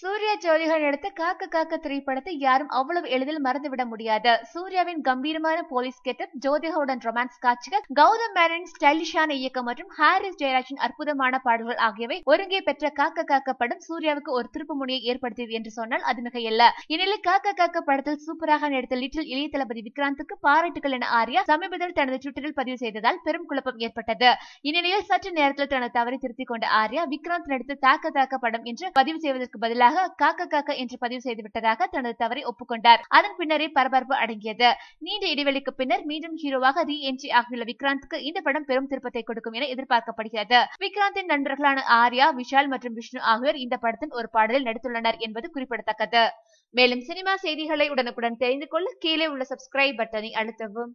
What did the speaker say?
சூர்யா ஜோலிகள் எடுத்த காக்க காக்க திரைப்படத்தை யாரும் அவ்வளவு எளிதில் மறந்துவிட முடியாது. சூர்யாவின் கம்பீரமான போலீஸ் கெட்டப் ஜோதிகாவுடன் ரொமான்ஸ் காட்சிகள் கௌதம் மேனன் ஸ்டைலிஷான இயக்கம் மற்றும் ஹாரிஸ் ஜெயராஜின் அற்புதமான பாடல்கள் ஆகியவை ஒருங்கே பெற்ற காக்க காக்க படம் சூர்யாவுக்கு ஒரு திருப்பு முனையை ஏற்படுத்தியது என்று சொன்னால் அது மிகையல்ல. இந்நிலை காக்க காக்க படத்தில் சூப்பராக நடித்த லிட்டில் இளைய தளபதி விக்ராந்துக்கு பாராட்டுகள் என ஆர்யா சமீபத்தில் தனது ட்விட்டரில் பதிவு செய்ததால் பெரும் குழப்பம் ஏற்பட்டது. இந்நிலையில் சற்று நேரத்தில் தனது தவறை திருத்திக் கொண்ட ஆர்யா விக்ராந்த் நடித்த தாக்க தாக்க படம் என்று பதிவு செய்வதற்கு பதிலாக காக்க காக்க என்று பதிவு செய்து விட்டதாக தனது தவறை ஒப்புக்கொண்டார். அதன் பின்னரே பரபரப்பு அடங்கியது. நீண்ட இடைவெளிக்கு பின்னர் மீண்டும் ஹீரோவாக ரீ என்ட்ரி ஆகியுள்ள விக்ராந்த்க்கு இந்த படம் பெரும் திருப்பத்தை கொடுக்கும் என எதிர்பார்க்கப்படுகிறது. விக்ராந்தின் நண்பர்களான ஆர்யா விஷால் மற்றும் விஷ்ணு ஆகியோர் இந்த படத்தின் ஒரு பாடலில் நடித்துள்ளனர் என்பது குறிப்பிடத்தக்கது. மேலும் சினிமா செய்திகளை உடனுக்குடன் தெரிந்து கொள்ள கீழே உள்ள சப்ஸ்கிரைப் பட்டனை அழுத்தவும்.